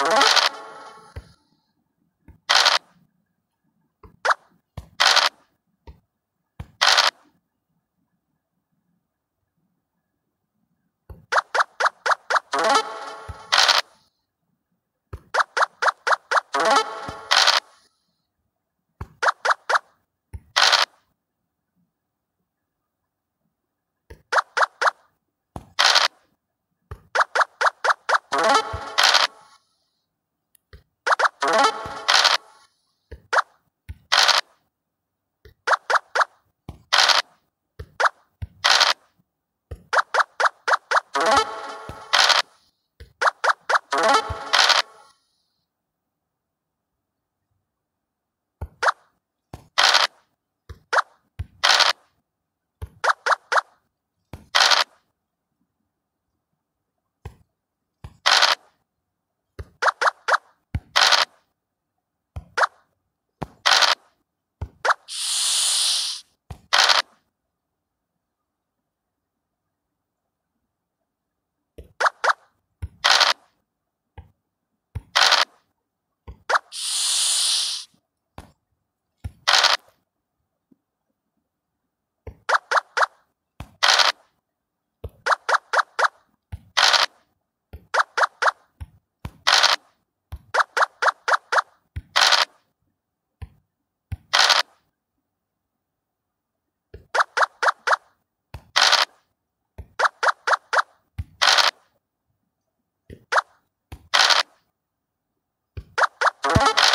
you Uh-huh. you